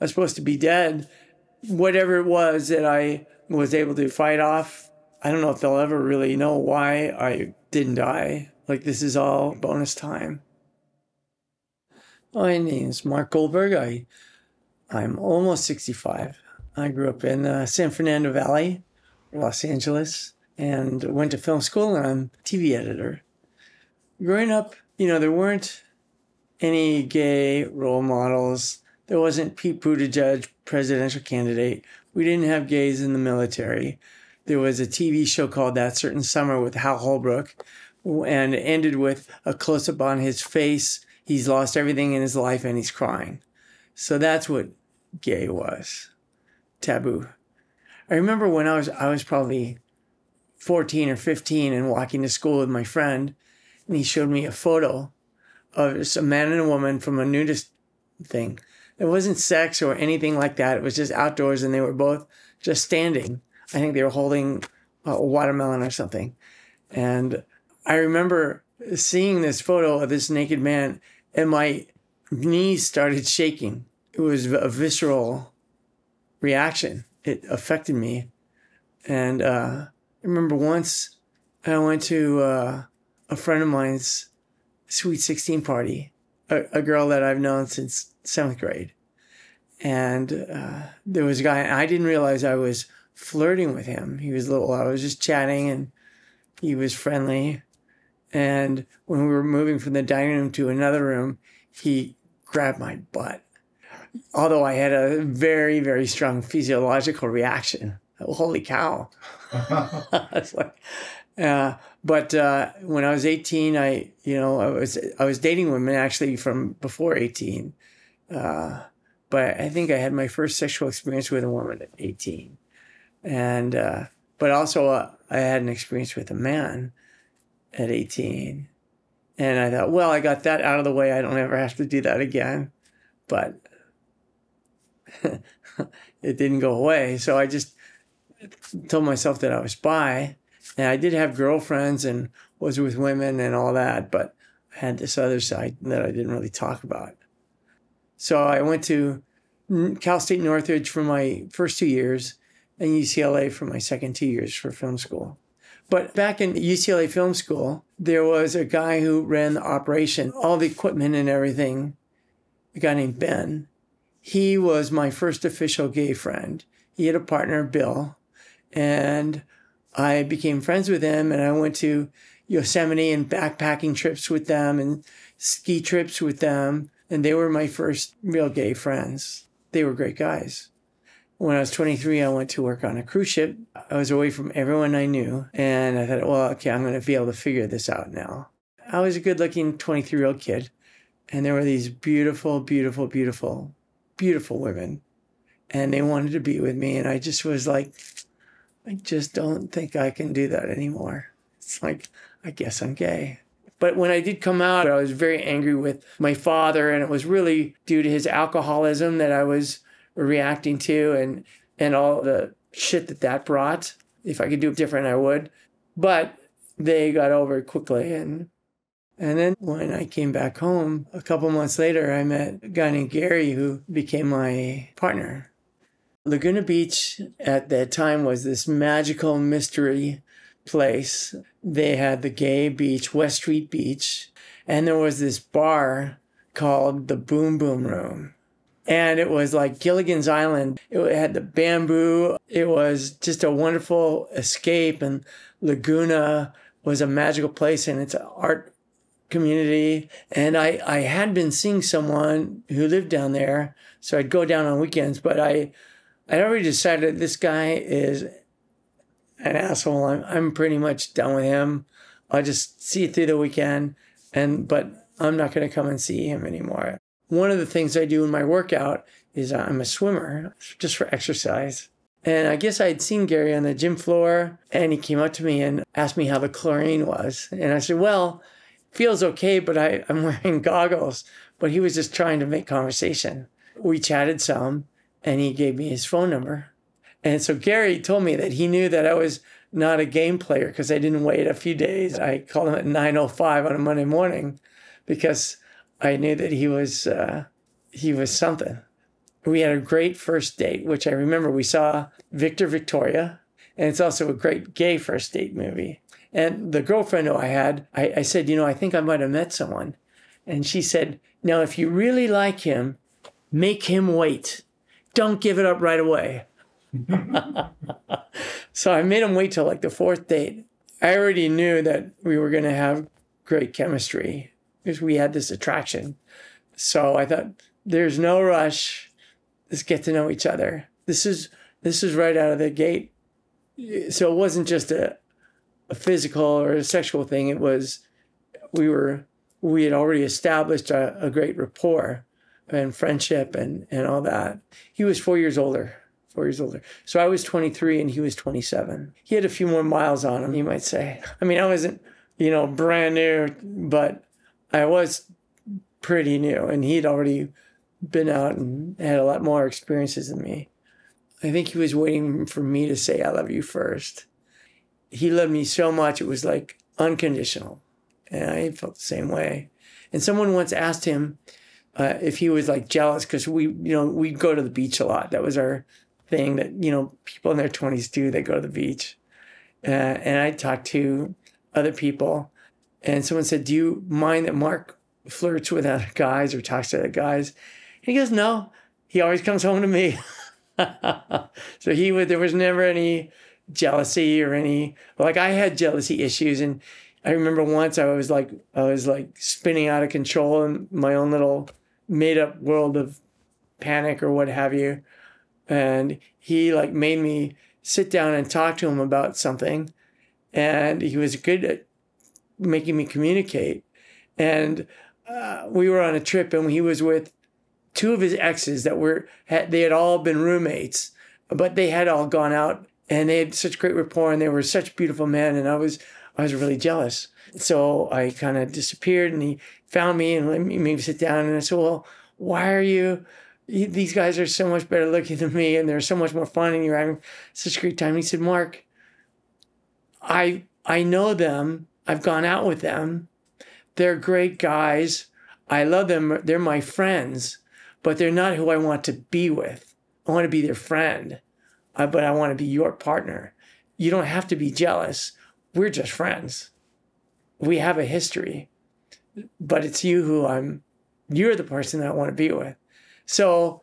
I was supposed to be dead. Whatever it was that I was able to fight off, I don't know if they'll ever really know why I didn't die. Like this is all bonus time. My name is Mark Goldberg. I, I'm almost 65. I grew up in uh, San Fernando Valley, Los Angeles, and went to film school, and I'm a TV editor. Growing up, you know, there weren't any gay role models. There wasn't Pete Buttigieg, presidential candidate. We didn't have gays in the military. There was a TV show called That Certain Summer with Hal Holbrook, and it ended with a close up on his face. He's lost everything in his life and he's crying. So that's what gay was taboo. I remember when I was I was probably 14 or 15 and walking to school with my friend, and he showed me a photo of a man and a woman from a nudist thing. It wasn't sex or anything like that. It was just outdoors, and they were both just standing. I think they were holding a watermelon or something. And I remember seeing this photo of this naked man, and my knees started shaking. It was a visceral reaction. It affected me. And uh, I remember once I went to uh, a friend of mine's sweet 16 party, a, a, girl that I've known since seventh grade. And uh, there was a guy, and I didn't realize I was flirting with him. He was little, I was just chatting and he was friendly. And when we were moving from the dining room to another room, he grabbed my butt although I had a very, very strong physiological reaction. Holy cow. it's like, uh, but uh, when I was 18, I, you know, I was, I was dating women actually from before 18. Uh, but I think I had my first sexual experience with a woman at 18. And, uh, but also uh, I had an experience with a man at 18. And I thought, well, I got that out of the way. I don't ever have to do that again. But it didn't go away. So I just told myself that I was bi. And I did have girlfriends and was with women and all that, but I had this other side that I didn't really talk about. So I went to Cal State Northridge for my first two years and UCLA for my second two years for film school. But back in UCLA Film School, there was a guy who ran the operation, all the equipment and everything, a guy named Ben he was my first official gay friend. He had a partner, Bill, and I became friends with him. And I went to Yosemite and backpacking trips with them and ski trips with them. And they were my first real gay friends. They were great guys. When I was 23, I went to work on a cruise ship. I was away from everyone I knew. And I thought, well, okay, I'm going to be able to figure this out now. I was a good looking 23 year old kid. And there were these beautiful, beautiful, beautiful beautiful women and they wanted to be with me. And I just was like, I just don't think I can do that anymore. It's like, I guess I'm gay. But when I did come out, I was very angry with my father, and it was really due to his alcoholism that I was reacting to and, and all the shit that that brought. If I could do it different, I would. But they got over quickly and and then when I came back home, a couple months later, I met a guy named Gary who became my partner. Laguna Beach at that time was this magical mystery place. They had the gay beach, West Street Beach, and there was this bar called the Boom Boom Room. And it was like Gilligan's Island. It had the bamboo. It was just a wonderful escape. And Laguna was a magical place and it's an art community. And I, I had been seeing someone who lived down there. So I'd go down on weekends, but I, I'd already decided this guy is an asshole. I'm, I'm pretty much done with him. I'll just see it through the weekend. And, but I'm not going to come and see him anymore. One of the things I do in my workout is I'm a swimmer just for exercise. And I guess I had seen Gary on the gym floor and he came up to me and asked me how the chlorine was. And I said, well, feels okay, but I, I'm wearing goggles. But he was just trying to make conversation. We chatted some and he gave me his phone number. And so Gary told me that he knew that I was not a game player because I didn't wait a few days. I called him at 9.05 on a Monday morning because I knew that he was, uh, he was something. we had a great first date, which I remember we saw Victor Victoria, and it's also a great gay first date movie. And the girlfriend who I had, I, I said, you know, I think I might have met someone. And she said, now, if you really like him, make him wait. Don't give it up right away. so I made him wait till like the fourth date. I already knew that we were going to have great chemistry because we had this attraction. So I thought, there's no rush. Let's get to know each other. This is this is right out of the gate. So it wasn't just a, a physical or a sexual thing. It was we were we had already established a, a great rapport and friendship and and all that. He was four years older four years older. So I was 23 and he was 27. He had a few more miles on him, you might say. I mean, I wasn't, you know, brand new, but I was pretty new and he'd already been out and had a lot more experiences than me. I think he was waiting for me to say, I love you first. He loved me so much, it was like unconditional. And I felt the same way. And someone once asked him uh, if he was like jealous because we, you know, we'd go to the beach a lot. That was our thing that you know people in their 20s do they go to the beach. Uh, and i talked to other people and someone said do you mind that mark flirts with other guys or talks to other guys? And he goes no. He always comes home to me. So he would there was never any jealousy or any like i had jealousy issues. And i remember once i was like i was like spinning out of control in my own little made up world of panic or what have you and he like made me sit down and talk to him about something and he was good at making me communicate. And uh, we were on a trip and he was with two of his exes that were had, they had all been roommates but they had all gone out and they had such great rapport and they were such beautiful men and i was i was really jealous. So i kind of disappeared and he found me and made me sit down and i said well why are you these guys are so much better looking than me and they're so much more fun and you're having such a great time. he said, Mark, I I know them. I've gone out with them. They're great guys. I love them. They're my friends, but they're not who I want to be with. I want to be their friend, uh, but I want to be your partner. You don't have to be jealous. We're just friends. We have a history, but it's you who I'm, you're the person that I want to be with. So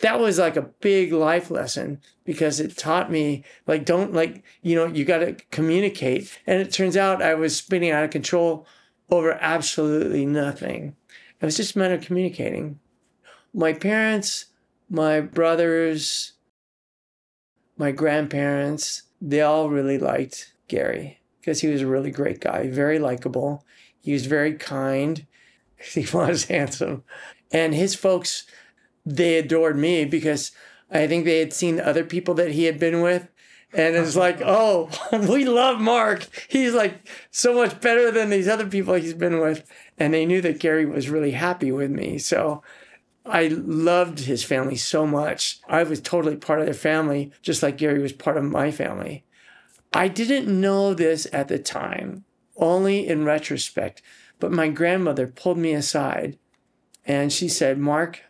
that was like a big life lesson because it taught me like don't like you know you got to communicate. And it turns out i was spinning out of control over absolutely nothing. It was just a matter of communicating. My parents my brothers my grandparents they all really liked gary because he was a really great guy very likable. He was very kind. He was handsome and his folks, they adored me because I think they had seen other people that he had been with. And it's like, oh, we love Mark. He's like so much better than these other people he's been with. And they knew that Gary was really happy with me. So I loved his family so much. I was totally part of their family, just like Gary was part of my family. I didn't know this at the time, only in retrospect, but my grandmother pulled me aside and she said, Mark,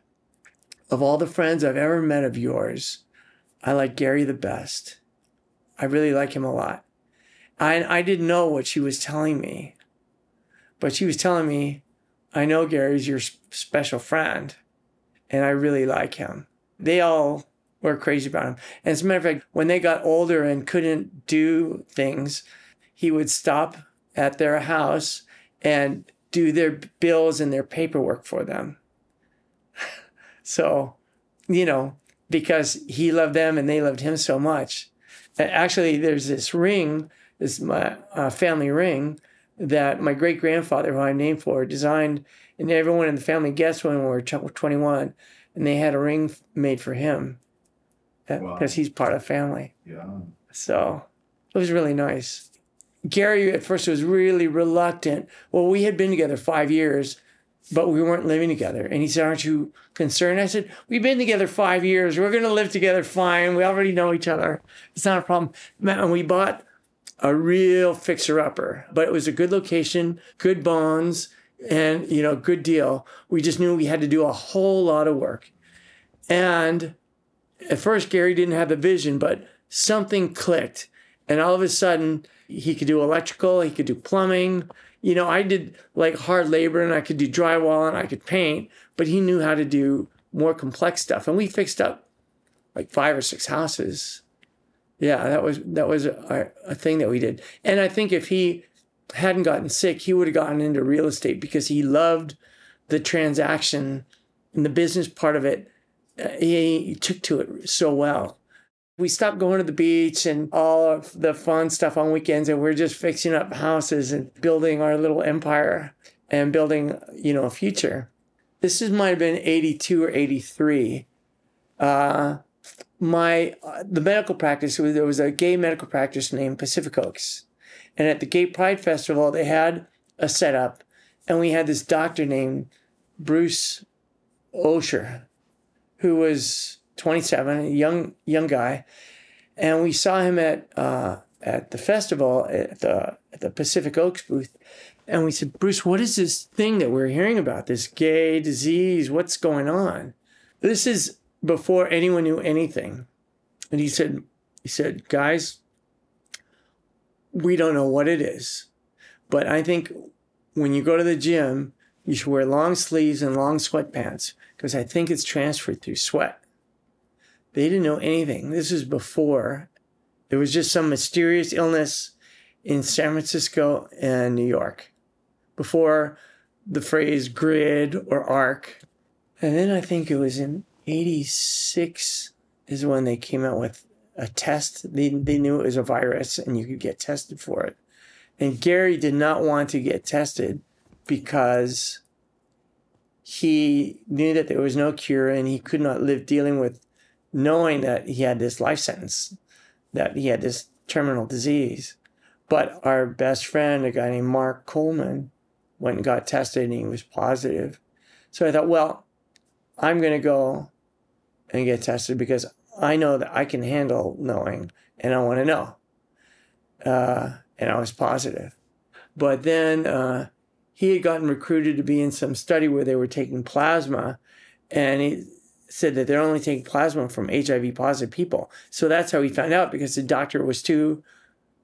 of all the friends I've ever met of yours, I like Gary the best. I really like him a lot. I, I didn't know what she was telling me, but she was telling me, I know Gary's your special friend, and I really like him. They all were crazy about him. And as a matter of fact, when they got older and couldn't do things, he would stop at their house and do their bills and their paperwork for them. so, you know, because he loved them and they loved him so much. Actually, there's this ring, this my uh, family ring that my great grandfather, who I'm named for, designed, and everyone in the family guessed when we were 21, and they had a ring made for him because wow. he's part of the family. Yeah. So it was really nice. Gary at first was really reluctant. Well, we had been together five years, but we weren't living together. And he said, Aren't you concerned? I said, We've been together five years. We're going to live together fine. We already know each other. It's not a problem. And we bought a real fixer upper, but it was a good location, good bonds, and, you know, good deal. We just knew we had to do a whole lot of work. And at first, Gary didn't have the vision, but something clicked. And all of a sudden, he could do electrical, he could do plumbing. You know, I did like hard labor and I could do drywall and I could paint, but he knew how to do more complex stuff. And we fixed up like five or six houses. Yeah, that was that was a, a thing that we did. And I think if he hadn't gotten sick, he would have gotten into real estate because he loved the transaction and the business part of it. Uh, he, he took to it so well. We stopped going to the beach and all of the fun stuff on weekends, and we're just fixing up houses and building our little empire and building, you know, a future. This is might have been 82 or 83. Uh, my uh, the medical practice there was a gay medical practice named Pacific Oaks, and at the Gay Pride Festival they had a setup, and we had this doctor named Bruce Osher, who was 27, a young young guy, and we saw him at uh, at the festival at the at the Pacific Oaks booth, and we said, Bruce, what is this thing that we're hearing about? This gay disease? What's going on? This is before anyone knew anything. And he said, he said, guys, we don't know what it is, but I think when you go to the gym, you should wear long sleeves and long sweatpants because I think it's transferred through sweat. They didn't know anything. This is before. There was just some mysterious illness in San Francisco and New York before the phrase GRID or ARC. And then I think it was in 86 is when they came out with a test. They, they knew it was a virus and you could get tested for it. And Gary did not want to get tested because he knew that there was no cure and he could not live dealing with knowing that he had this life sentence, that he had this terminal disease. But our best friend, a guy named Mark Coleman, went and got tested and he was positive. So I thought, well, I'm going to go and get tested because I know that I can handle knowing and I want to know. Uh, and I was positive. But then uh, he had gotten recruited to be in some study where they were taking plasma and he said that they're only taking plasma from HIV positive people. So that's how he found out because the doctor was too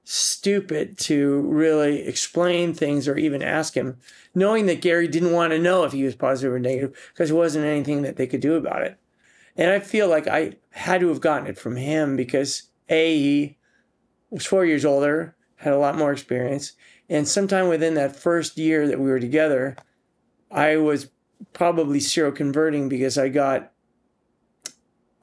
stupid to really explain things or even ask him, knowing that Gary didn't want to know if he was positive or negative because there wasn't anything that they could do about it. And I feel like I had to have gotten it from him because A, he was four years older, had a lot more experience. And sometime within that first year that we were together, I was probably seroconverting because I got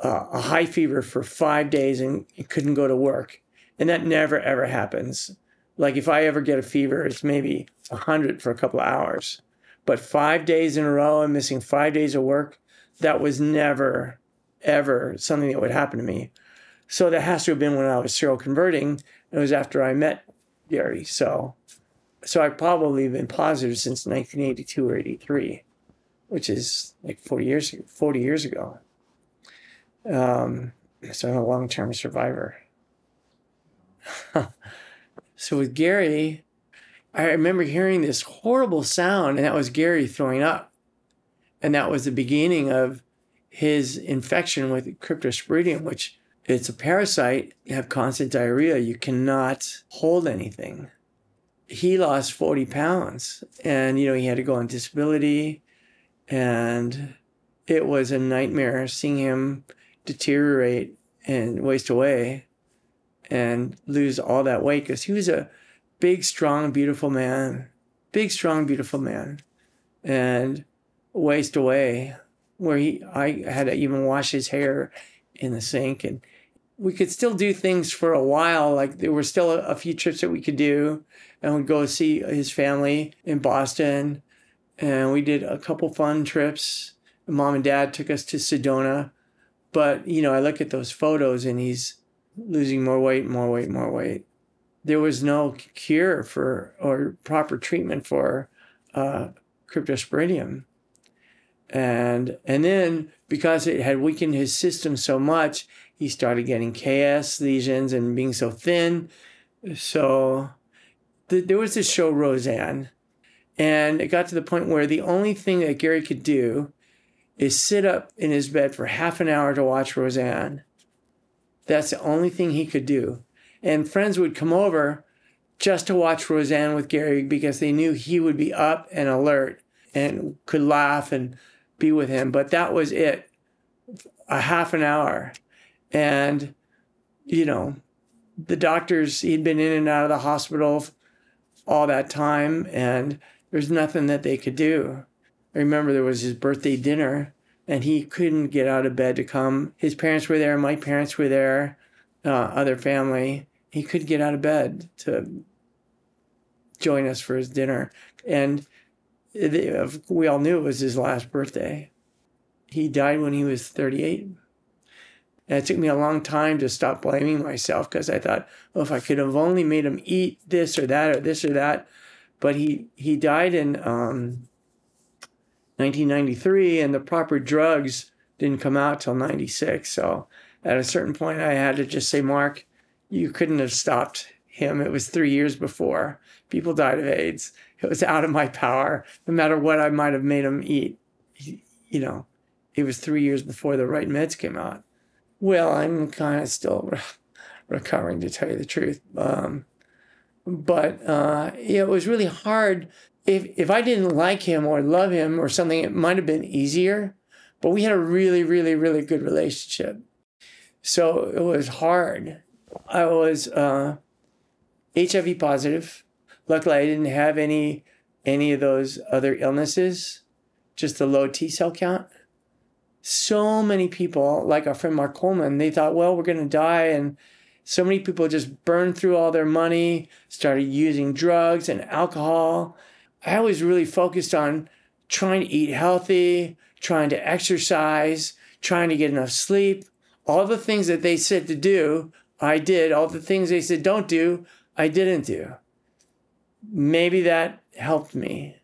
uh, a high fever for five days and couldn't go to work. And that never, ever happens. Like if I ever get a fever, it's maybe 100 for a couple of hours. But five days in a row and missing five days of work, that was never, ever something that would happen to me. So that has to have been when I was seroconverting. It was after I met Gary. So, so I've probably been positive since 1982 or 83, which is like 40 years, 40 years ago. Um, so I'm a long-term survivor. so with Gary, I remember hearing this horrible sound, and that was Gary throwing up. And that was the beginning of his infection with cryptosporidium, which it's a parasite. You have constant diarrhea. You cannot hold anything. He lost 40 pounds and, you know, he had to go on disability. And it was a nightmare seeing him deteriorate and waste away and lose all that weight because he was a big, strong, beautiful man, big, strong, beautiful man, and waste away. Where he, I had to even wash his hair in the sink, and we could still do things for a while. Like there were still a, a few trips that we could do, and we'd go see his family in Boston, and we did a couple fun trips. Mom and Dad took us to Sedona, but you know, I look at those photos, and he's losing more weight, more weight, more weight. There was no cure for or proper treatment for uh, cryptosporidium. And and then because it had weakened his system so much, he started getting KS lesions and being so thin. So th- there was this show Roseanne, and it got to the point where the only thing that Gary could do is sit up in his bed for half an hour to watch Roseanne. That's the only thing he could do. And friends would come over just to watch Roseanne with Gary because they knew he would be up and alert and could laugh and be with him. But that was it a half an hour. And, you know, the doctors, he'd been in and out of the hospital all that time, and there's nothing that they could do. I remember there was his birthday dinner, and he couldn't get out of bed to come. His parents were there, my parents were there, uh, other family. He couldn't get out of bed to join us for his dinner. And we all knew it was his last birthday. He died when he was 38. And it took me a long time to stop blaming myself because I thought, oh, if I could have only made him eat this or that or this or that. But he, he died in um, 1993 and the proper drugs didn't come out till 96. So at a certain point, I had to just say, Mark, you couldn't have stopped him. It was three years before. People died of AIDS. It was out of my power, no matter what I might have made him eat. You know, it was three years before the right meds came out. Well, I'm kind of still re- recovering, to tell you the truth. Um, but uh, it was really hard. If if I didn't like him or love him or something, it might have been easier. But we had a really, really, really good relationship. So it was hard. I was uh, HIV positive. Luckily, I didn't have any any of those other illnesses, just a low T cell count so many people, like our friend Mark Coleman, they thought, well, we're going to die. And so many people just burned through all their money, started using drugs and alcohol. I was really focused on trying to eat healthy, trying to exercise, trying to get enough sleep. All the things that they said to do, I did. All the things they said don't do, I didn't do. Maybe that helped me.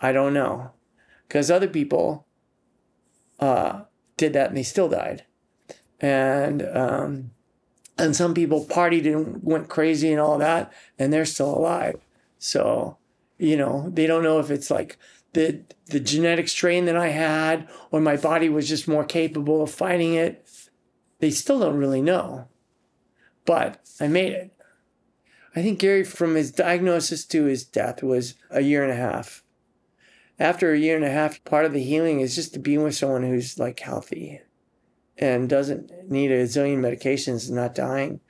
I don't know. Because other people uh, did that and they still died. And um, and some people partied and went crazy and all that, and they're still alive. So, you know, they don't know if it's like the the genetic strain that I had or my body was just more capable of fighting it. They still don't really know. But I made it. I think Gary, from his diagnosis to his death, was a year and a half after a year and a half, part of the healing is just to be with someone who's like healthy and doesn't need a zillion medications and not dying.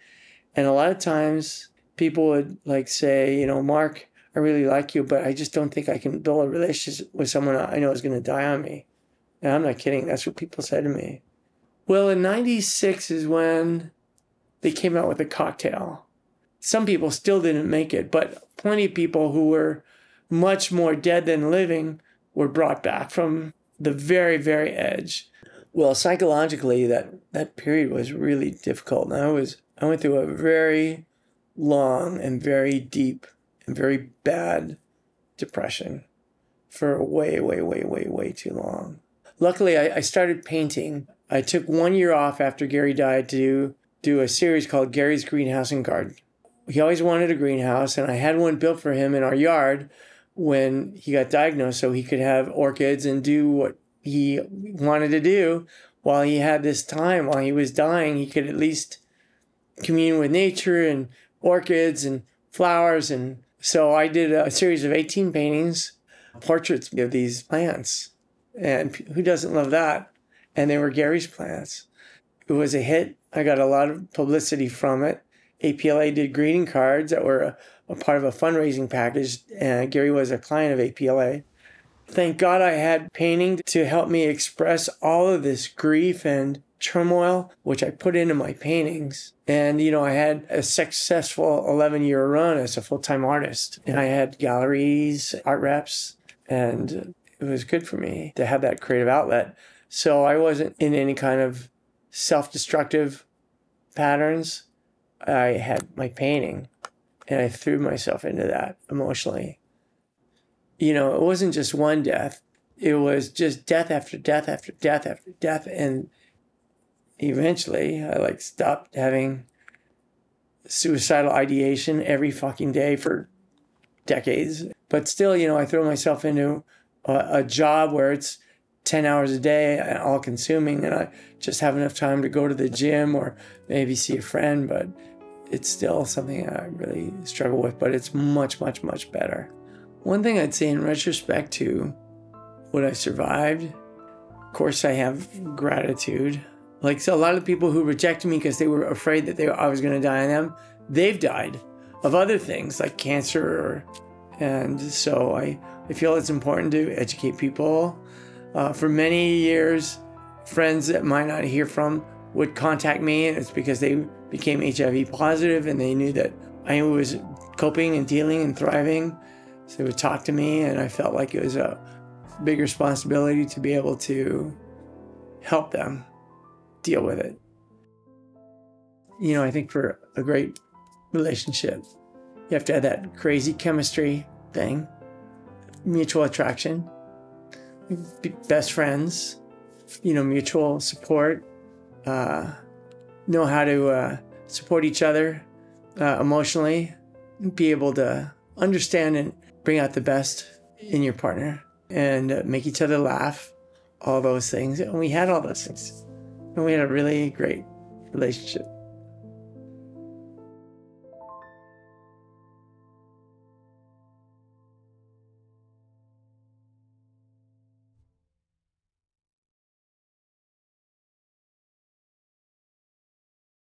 And a lot of times people would like say, you know, Mark, I really like you, but I just don't think I can build a relationship with someone I know is going to die on me. And I'm not kidding. That's what people said to me. Well, in 96 is when they came out with a cocktail. Some people still didn't make it, but plenty of people who were much more dead than living were brought back from the very, very edge. Well, psychologically, that, that period was really difficult. And I was I went through a very long and very deep and very bad depression for way, way, way, way, way too long. Luckily, I, I started painting. I took one year off after Gary died to do a series called Gary's Greenhouse and Garden. He always wanted a greenhouse, and I had one built for him in our yard when he got diagnosed so he could have orchids and do what he wanted to do while he had this time while he was dying he could at least commune with nature and orchids and flowers and so i did a series of 18 paintings portraits of these plants and who doesn't love that and they were gary's plants it was a hit i got a lot of publicity from it APLA did greeting cards that were a part of a fundraising package. And Gary was a client of APLA. Thank God I had painting to help me express all of this grief and turmoil, which I put into my paintings. And, you know, I had a successful 11 year run as a full time artist. And I had galleries, art reps, and it was good for me to have that creative outlet. So I wasn't in any kind of self destructive patterns. I had my painting and I threw myself into that emotionally. You know, it wasn't just one death, it was just death after death after death after death. And eventually I like stopped having suicidal ideation every fucking day for decades. But still, you know, I throw myself into a, a job where it's 10 hours a day, all consuming, and I just have enough time to go to the gym or maybe see a friend, but it's still something I really struggle with, but it's much, much, much better. One thing I'd say in retrospect to what I survived, of course, I have gratitude. Like, so a lot of people who rejected me because they were afraid that they, I was going to die on them, they've died of other things like cancer. Or, and so I, I feel it's important to educate people. Uh, for many years, friends that might not hear from would contact me, and it's because they became HIV positive and they knew that I was coping and dealing and thriving. So they would talk to me, and I felt like it was a big responsibility to be able to help them deal with it. You know, I think for a great relationship, you have to have that crazy chemistry thing, mutual attraction, best friends, you know, mutual support, uh, know how to uh, support each other uh, emotionally, be able to understand and bring out the best in your partner and uh, make each other laugh, all those things. And we had all those things. And we had a really great relationship.